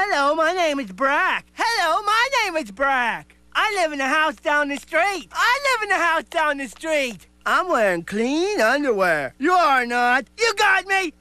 Hello, my name is Brack. Hello, my name is Brack. I live in a house down the street. I live in a house down the street. I'm wearing clean underwear. You are not. You got me.